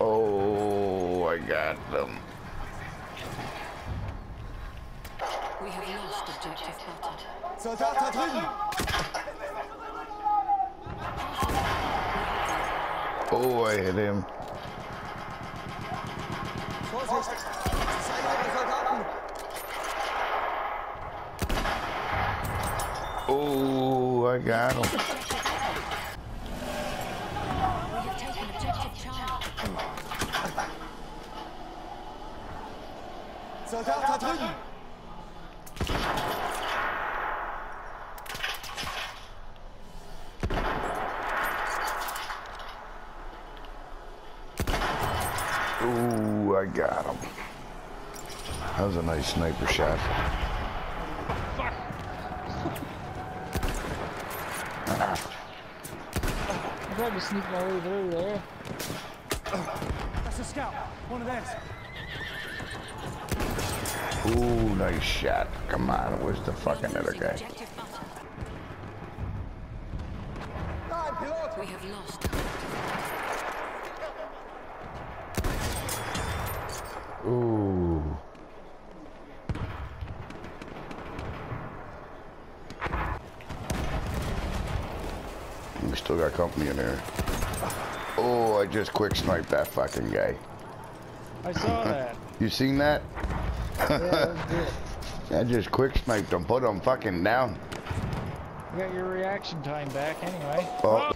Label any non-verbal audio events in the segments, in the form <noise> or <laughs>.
Oh, I got them. We have lost objective Butter. Soldat da drüben. Oh, I hit him. Vorsicht. Das ist Soldaten. Oh, I got him. Soldat da drüben. Ooh, I got him. That was a nice sniper shot. I tried to sneak my way through there. That's a scout. One of theirs. Ooh, nice shot. Come on, where's the fucking other guy? Objective Butter. Da, ein Pilot. We have lost Ooh. We still got company in there. Oh, I just quick sniped that fucking guy. I saw that. You seen that? Yeah, that was good. <laughs> I just quick sniped him, put him fucking down. You got your reaction time back anyway. Oh,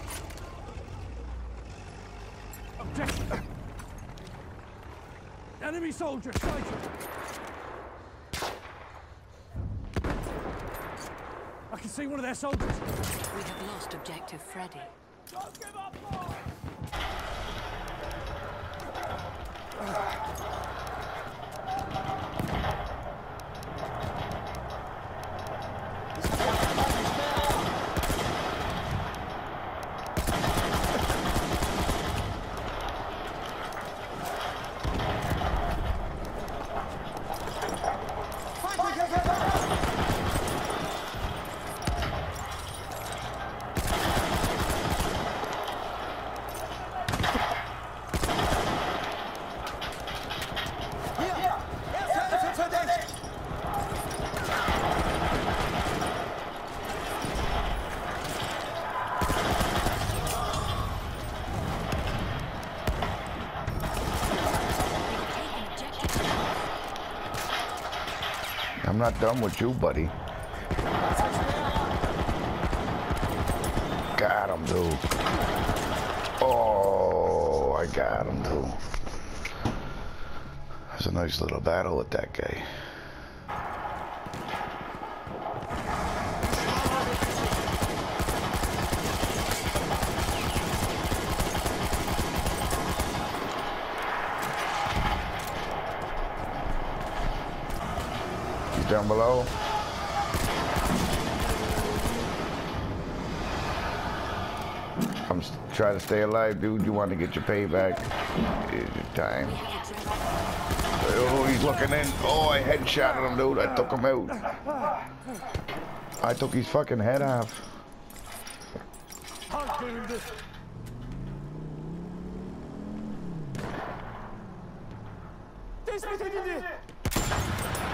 Objective. Enemy soldier sighted. I can see one of their soldiers. We have lost objective Freddy. Don't give up, boy. I'm not done with you, buddy. Got him, dude. Oh, I got him, dude. That's a nice little battle with that guy. Down below. I'm trying to stay alive, dude. You want to get your payback? Your time. Oh, he's looking in. Oh, I headshotted him, dude. I took him out. I took his fucking head off. Tespit edildi.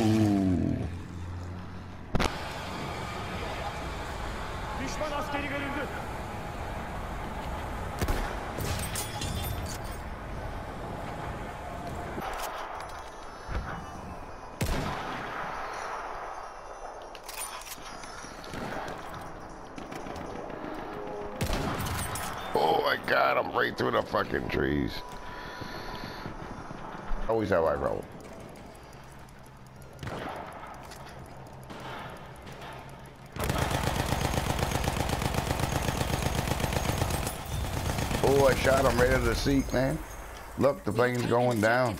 Oh I got him right through the fucking trees. Always how I roll. Oh, I shot him right at the seat, man. Look, the plane's going down.